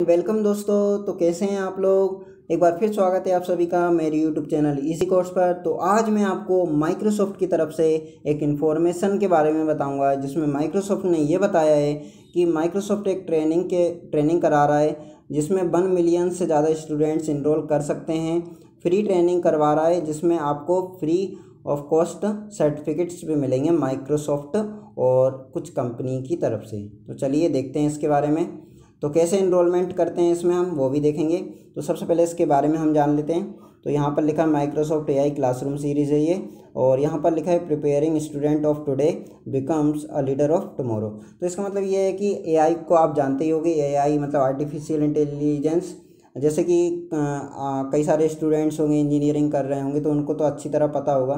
Welcome दोस्तों तो कैसे हैं आप लोग? एक बार फिर स्वागत है आप सभी का मेरे यूट्यूब चैनल इजी कोर्स पर। तो आज मैं आपको माइक्रोसॉफ्ट की तरफ़ से एक इन्फॉर्मेशन के बारे में बताऊँगा, जिसमें माइक्रोसॉफ्ट ने ये बताया है कि माइक्रोसॉफ्ट एक ट्रेनिंग के ट्रेनिंग करा रहा है, जिसमें वन मिलियन से ज़्यादा स्टूडेंट्स इनरोल कर सकते हैं। फ्री ट्रेनिंग करवा रहा है, जिसमें आपको फ्री ऑफ़ कॉस्ट सर्टिफिकेट्स भी मिलेंगे माइक्रोसॉफ्ट और कुछ कंपनी की तरफ़ से। तो चलिए देखते हैं इसके बारे में। तो कैसे इनरोलमेंट करते हैं इसमें हम, वो भी देखेंगे। तो सबसे पहले इसके बारे में हम जान लेते हैं। तो यहाँ पर लिखा है माइक्रोसॉफ्ट एआई क्लासरूम सीरीज़ है ये, और यहाँ पर लिखा है preparing student of today becomes a leader of tomorrow तो इसका मतलब ये है कि एआई को आप जानते ही होगे एआई मतलब आर्टिफिशियल इंटेलिजेंस जैसे कि कई सारे स्टूडेंट्स होंगे इंजीनियरिंग कर रहे होंगे तो उनको तो अच्छी तरह पता होगा।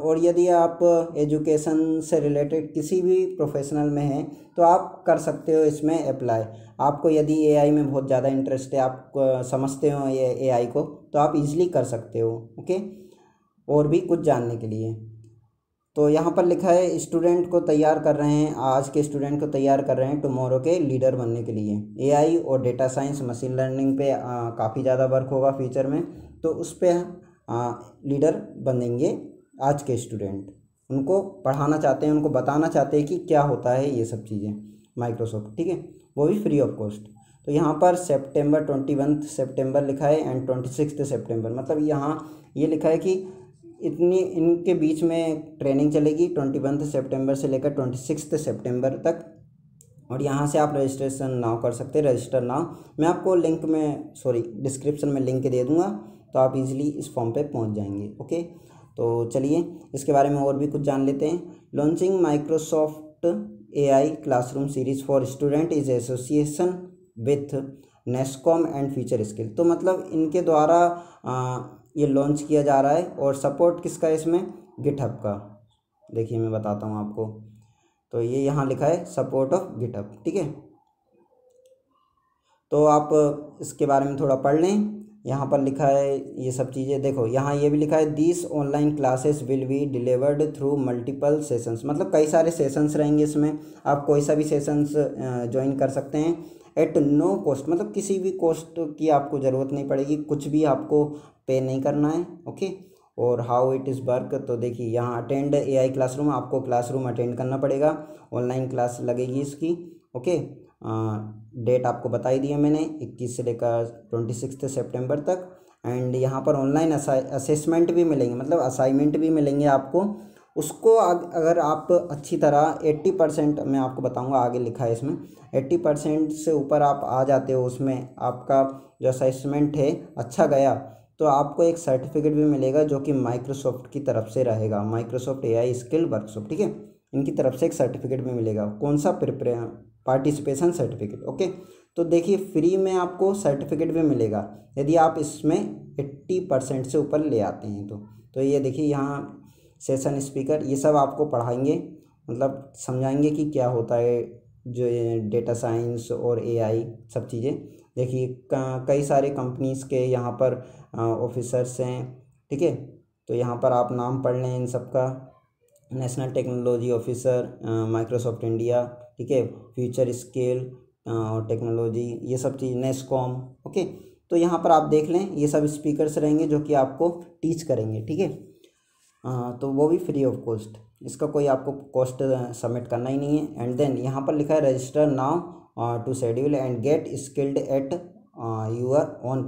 और यदि आप एजुकेशन से रिलेटेड किसी भी प्रोफेशनल में हैं तो आप कर सकते हो इसमें अप्लाई आपको यदि एआई में बहुत ज़्यादा इंटरेस्ट है, आप समझते हो ये एआई को तो आप इजीली कर सकते हो ओके और भी कुछ जानने के लिए। तो यहाँ पर लिखा है स्टूडेंट को तैयार कर रहे हैं, आज के स्टूडेंट को तैयार कर रहे हैं टुमारो के लीडर बनने के लिए। एआई और डेटा साइंस मशीन लर्निंग पे काफ़ी ज़्यादा वर्क होगा फ्यूचर में। तो उस पर लीडर बनेंगे आज के स्टूडेंट उनको पढ़ाना चाहते हैं, उनको बताना चाहते हैं कि क्या होता है ये सब चीज़ें माइक्रोसॉफ्ट ठीक है? वो भी फ्री ऑफ़ कॉस्ट तो यहाँ पर सेप्टेम्बर ट्वेंटी वन सेप्टेम्बर लिखा है एंड ट्वेंटी सिक्स सेप्टेम्बर मतलब यहाँ ये लिखा है कि इतनी, इनके बीच में ट्रेनिंग चलेगी ट्वेंटी वन सेप्टेम्बर से लेकर ट्वेंटी सिक्स सेप्टेम्बर तक। और यहाँ से आप रजिस्ट्रेशन नाव कर सकते हैं, रजिस्टर नाव मैं आपको लिंक में, सॉरी, डिस्क्रिप्शन में लिंक दे दूँगा तो आप इजीली इस फॉर्म पे पहुँच जाएँगे, ओके? तो चलिए, इसके बारे में और भी कुछ जान लेते हैं। Launching Microsoft A I classroom series for student is association with NASSCOM and future skill तो मतलब इनके द्वारा ये लॉन्च किया जा रहा है और सपोर्ट किसका है इसमें? गिटहब का। देखिए, मैं बताता हूँ आपको। तो ये यहाँ लिखा है सपोर्ट ऑफ़ गिटहब ठीक है? तो आप इसके बारे में थोड़ा पढ़ लें। यहाँ पर लिखा है ये सब चीज़ें। देखो, यहाँ ये भी लिखा है this online classes will be delivered through multiple sessions मतलब कई सारे सेशंस रहेंगे इसमें। आप कोई सा भी सेशंस ज्वाइन कर सकते हैं। एट नो कॉस्ट मतलब किसी भी कॉस्ट की आपको ज़रूरत नहीं पड़ेगी, कुछ भी आपको पे नहीं करना है ओके और हाउ इट इज़ वर्क तो देखिए, यहाँ अटेंड ए आई क्लासरूम आपको क्लासरूम अटेंड करना पड़ेगा ऑनलाइन क्लास लगेगी इसकी ओके डेट आपको बताई दी है मैंने, इक्कीस से लेकर ट्वेंटी सिक्स सेप्टेम्बर तक एंड यहाँ पर ऑनलाइन असेसमेंट भी मिलेंगे मतलब असाइनमेंट भी मिलेंगे आपको उसको अगर आप अच्छी तरह एट्टी परसेंट, मैं आपको बताऊँगा आगे लिखा है इसमें, एट्टी परसेंट से ऊपर आप आ जाते हो, उसमें आपका जो असेसमेंट है अच्छा गया तो आपको एक सर्टिफिकेट भी मिलेगा जो कि माइक्रोसॉफ्ट की तरफ़ से रहेगा। Microsoft A I skill workshop ठीक है? इनकी तरफ़ से एक सर्टिफिकेट भी मिलेगा। कौन सा पार्टिसिपेशन सर्टिफिकेट ओके तो देखिए फ्री में आपको सर्टिफिकेट भी मिलेगा, यदि आप इसमें एट्टी परसेंट से ऊपर ले आते हैं तो। तो ये देखिए, यहाँ सेशन स्पीकर ये सब आपको पढ़ाएँगे मतलब समझाएँगे कि क्या होता है, जो डेटा साइंस और एआई सब चीज़ें। देखिए कई सारे कंपनीज़ के यहाँ पर ऑफिसर्स हैं, ठीक है? तो यहाँ पर आप नाम पढ़ लें इन सब का। National technology officer Microsoft India ठीक है? फ्यूचर स्केल और टेक्नोलॉजी ये सब चीज़ नेस्कॉम ओके तो यहाँ पर आप देख लें, ये सब स्पीकर्स रहेंगे जो कि आपको टीच करेंगे, ठीक है? तो वो भी फ्री ऑफ़ कॉस्ट इसका कोई आपको कॉस्ट सबमिट करना ही नहीं है. एंड देन यहाँ पर लिखा है register now to schedule and get skilled at your own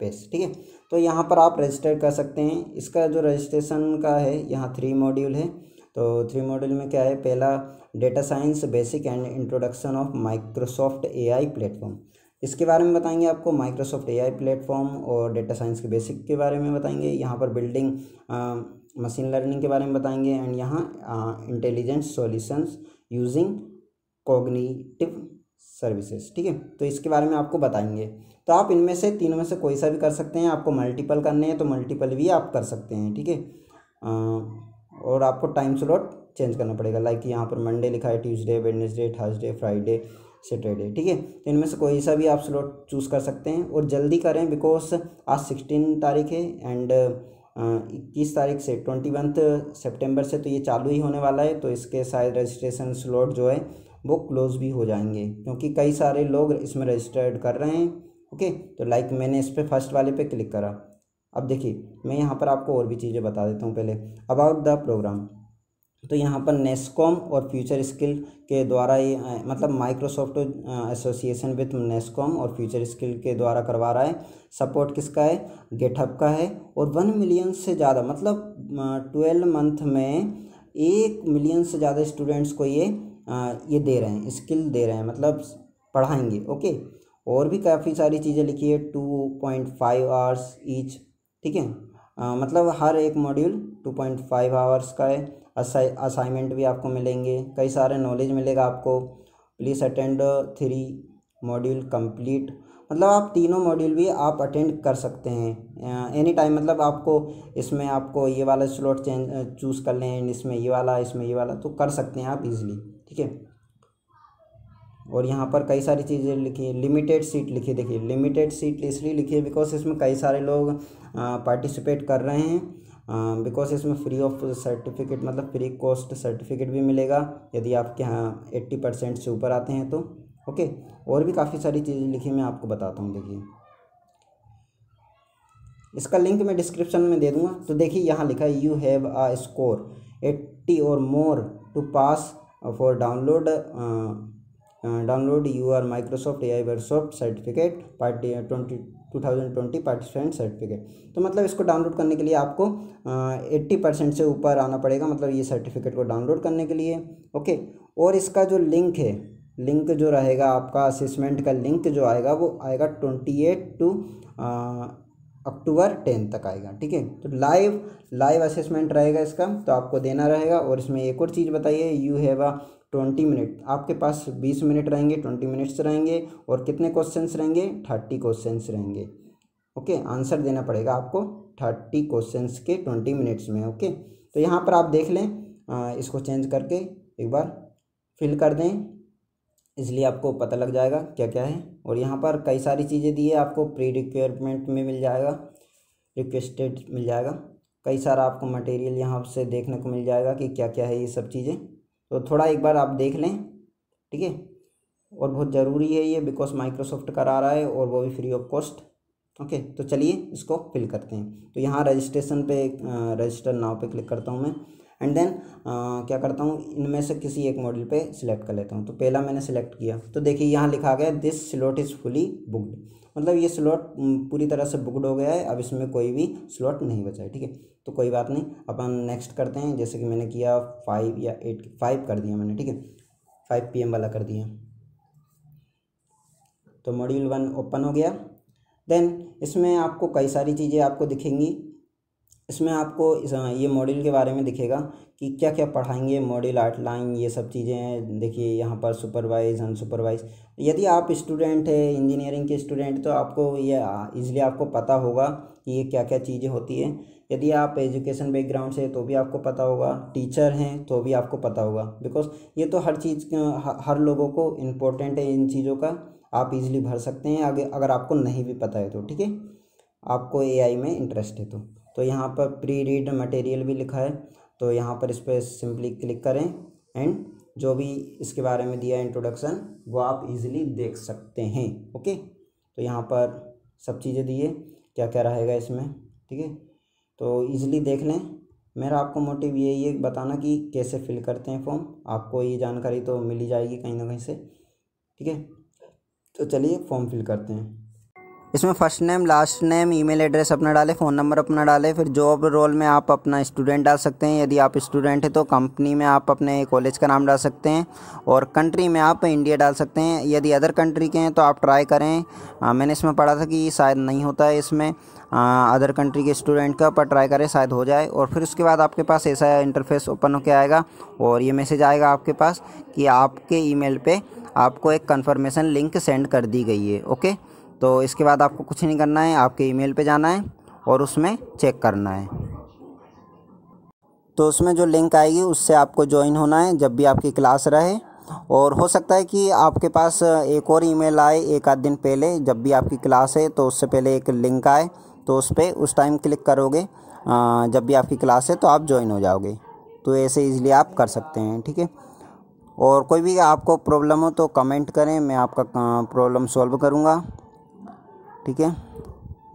pace ठीक है? तो यहाँ पर आप रजिस्टर कर सकते हैं. इसका जो रजिस्ट्रेशन का है, यहाँ थ्री मॉड्यूल है. तो थ्री मॉड्यूल में क्या है? पहला data science basic and introduction of Microsoft AI platform इसके बारे में बताएँगे आपको माइक्रोसॉफ्ट एआई प्लेटफॉर्म और डेटा साइंस के बेसिक के बारे में बताएँगे, यहाँ पर बिल्डिंग मशीन लर्निंग के बारे में बताएँगे एंड यहाँ intelligent solutions using cognitive services ठीक है? तो इसके बारे में आपको बताएँगे। तो आप इनमें से, तीनों में से कोई सा भी कर सकते हैं, आपको मल्टीपल करने हैं तो मल्टीपल भी आप कर सकते हैं, ठीक है? और आपको टाइम स्लॉट चेंज करना पड़ेगा लाइक यहाँ पर मंडे लिखा है Tuesday Wednesday Thursday Friday Saturday ठीक है? तो इनमें से कोई सा भी आप स्लॉट चूज़ कर सकते हैं और जल्दी करें बिकॉज़ आज सिक्सटीन तारीख है एंड इक्कीस तारीख से ट्वेंटी वन सेप्टेम्बर से तो ये चालू ही होने वाला है तो इसके शायद रजिस्ट्रेशन स्लॉट जो है वो क्लोज भी हो जाएँगे, क्योंकि कई सारे लोग इसमें रजिस्टर्ड कर रहे हैं ओके तो लाइक मैंने इस पर फ़र्स्ट वाले पे क्लिक करा। अब देखिए, मैं यहाँ पर आपको और भी चीज़ें बता देता हूँ पहले। अबाउट द प्रोग्राम तो यहाँ पर नेस्कॉम और फ्यूचर स्किल के द्वारा ये मतलब माइक्रोसॉफ्ट एसोसिएशन विथ नेस्कॉम और फ्यूचर स्किल के द्वारा करवा रहा है। सपोर्ट किसका है? गेटअप का है। और वन मिलियन से ज़्यादा मतलब ट्वेल्व मंथ में एक मिलियन से ज़्यादा स्टूडेंट्स को ये ये दे रहे हैं स्किल दे रहे हैं मतलब पढ़ाएँगे ओके और भी काफ़ी सारी चीज़ें लिखी है two point five hours each ठीक है? मतलब हर एक module two point five hours का है। असाइनमेंट भी आपको मिलेंगे। कई सारे नॉलेज मिलेगा आपको। Please attend three module complete मतलब आप तीनों मॉड्यूल भी आप अटेंड कर सकते हैं। एनी टाइम मतलब आपको इसमें आपको ये वाला स्लॉट चेंज चूज़ कर लें, इसमें ये वाला, इसमें ये वाला तो कर सकते हैं आप इजीली ठीक है? और यहाँ पर कई सारी चीज़ें लिखी है। लिमिटेड सीट लिखी देखिए। लिमिटेड सीट इसलिए लिखी है बिकॉज़ इसमें कई सारे लोग पार्टिसिपेट कर रहे हैं। बिकॉज़ इसमें फ्री ऑफ़ सर्टिफिकेट मतलब फ्री कॉस्ट सर्टिफिकेट भी मिलेगा, यदि आपके यहाँ एट्टी परसेंट से ऊपर आते हैं तो ओके और भी काफ़ी सारी चीज़ें लिखी मैं आपको बताता हूँ, देखिए। इसका लिंक मैं डिस्क्रिप्शन में दे दूँगा। तो देखिए, यहाँ लिखा है you have a score eighty or more to pass for download download your Microsoft A I workshop certificate party twenty two thousand twenty participant certificate तो मतलब इसको डाउनलोड करने के लिए आपको एट्टी परसेंट से ऊपर आना पड़ेगा मतलब ये सर्टिफिकेट को डाउनलोड करने के लिए ओके और इसका जो लिंक है लिंक जो रहेगा आपका असेसमेंट का लिंक जो आएगा, वो आएगा twenty eight to October ten तक आएगा, ठीक है? तो लाइव लाइव असेसमेंट रहेगा इसका तो आपको देना रहेगा, और इसमें एक और चीज़ बताइए you have a twenty minute. आपके पास बीस मिनट रहेंगे ट्वेंटी मिनट्स रहेंगे और कितने क्वेश्चंस रहेंगे? थर्टी क्वेश्चंस रहेंगे। ओके? आंसर देना पड़ेगा आपको थर्टी क्वेश्चंस के ट्वेंटी मिनट्स में ओके? तो यहाँ पर आप देख लें आ, इसको चेंज करके एक बार फिल कर दें। इसलिए आपको पता लग जाएगा क्या क्या है। और यहाँ पर कई सारी चीज़ें दी है आपको प्री रिक्वायरमेंट में मिल जाएगा रिक्वेस्टेड मिल जाएगा। कई सारा आपको मटेरियल यहाँ से देखने को मिल जाएगा कि क्या क्या है ये सब चीज़ें। तो थोड़ा एक बार आप देख लें, ठीक है? और बहुत ज़रूरी है ये बिकॉज़ माइक्रोसॉफ्ट करा रहा है और वो भी फ्री ऑफ़ कॉस्ट ओके तो चलिए इसको फिल करते हैं। तो यहाँ रजिस्ट्रेशन पे रजिस्टर नाव पे क्लिक करता हूँ मैं। एंड देन क्या करता हूँ, इनमें से किसी एक मॉडल पे सिलेक्ट कर लेता हूँ। तो पहला मैंने सेलेक्ट किया। तो देखिए, यहाँ लिखा गया this slot is fully booked मतलब ये स्लॉट पूरी तरह से बुकड हो गया है। अब इसमें कोई भी स्लॉट नहीं बचा है, ठीक है? तो कोई बात नहीं। अपन नेक्स्ट करते हैं। जैसे कि मैंने किया फाइव या एट फाइव कर दिया मैंने, ठीक है? फाइव पी वाला कर दिया। तो मॉड्यूल वन ओपन हो गया। देन इसमें आपको कई सारी चीज़ें आपको दिखेंगी। इसमें आपको इस ये मॉड्यूल के बारे में दिखेगा कि क्या क्या पढ़ाएँगे मॉड्यूल आउटलाइन ये सब चीज़ें हैं। देखिए, यहाँ पर सुपरवाइज अनसुपरवाइज यदि आप स्टूडेंट है इंजीनियरिंग के स्टूडेंट तो आपको ये इजली आपको पता होगा कि ये क्या क्या चीज़ें होती है। यदि आप एजुकेशन बैकग्राउंड से तो भी आपको पता होगा। टीचर हैं तो भी आपको पता होगा। बिकॉज़ ये तो हर चीज़ हर लोगों को इम्पोर्टेंट है इन चीज़ों का। आप इजीली भर सकते हैं अगर आपको नहीं भी पता है तो ठीक है? आपको एआई में इंटरेस्ट है तो। तो यहाँ पर प्री रीड मटेरियल भी लिखा है। तो यहाँ पर इस पर सिंपली क्लिक करें एंड जो भी इसके बारे में दिया इंट्रोडक्शन वो आप इजीली देख सकते हैं। ओके? तो यहाँ पर सब चीज़ें दिए क्या क्या रहेगा इसमें? ठीक है? तो ईज़िली देख लें। मेरा आपको मोटिव यही है बताना कि कैसे फिल करते हैं फॉर्म आपको ये जानकारी तो मिल जाएगी कहीं ना कहीं से। ठीक है? तो चलिए फॉर्म फिल करते हैं। इसमें first name last name email address अपना डालें फ़ोन नंबर अपना डालें फिर जॉब रोल में आप अपना स्टूडेंट डाल सकते हैं। यदि आप स्टूडेंट हैं तो कंपनी में आप अपने कॉलेज का नाम डाल सकते हैं और कंट्री में आप इंडिया डाल सकते हैं। यदि अदर कंट्री के हैं तो आप ट्राई करें। आ, मैंने इसमें पढ़ा था कि शायद नहीं होता है इसमें अदर कंट्री के स्टूडेंट का पर ट्राई करें शायद हो जाए। और फिर उसके बाद आपके पास ऐसा इंटरफेस ओपन होकर आएगा और ये मैसेज आएगा आपके पास कि आपके ईमेल पे आपको एक कन्फर्मेशन लिंक सेंड कर दी गई है ओके तो इसके बाद आपको कुछ नहीं करना है, आपके ईमेल पे जाना है और उसमें चेक करना है। तो उसमें जो लिंक आएगी, उससे आपको ज्वाइन होना है जब भी आपकी क्लास रहे। और हो सकता है कि आपके पास एक और ईमेल आए एक आध दिन पहले, जब भी आपकी क्लास है तो उससे पहले एक लिंक आए तो उस पर उस टाइम क्लिक करोगे जब भी आपकी क्लास है तो आप ज्वाइन हो जाओगे। तो ऐसे ईज़िली आप कर सकते हैं, ठीक है? और कोई भी आपको प्रॉब्लम हो तो कमेंट करें, मैं आपका प्रॉब्लम सॉल्व करूँगा। ठीक है?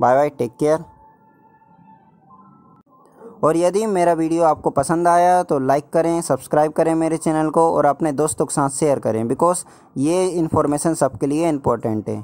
बाय बाय टेक केयर और यदि मेरा वीडियो आपको पसंद आया तो लाइक करें सब्सक्राइब करें मेरे चैनल को और अपने दोस्तों के साथ शेयर करें बिकॉज़ ये इन्फॉर्मेशन सबके लिए इम्पोर्टेंट है।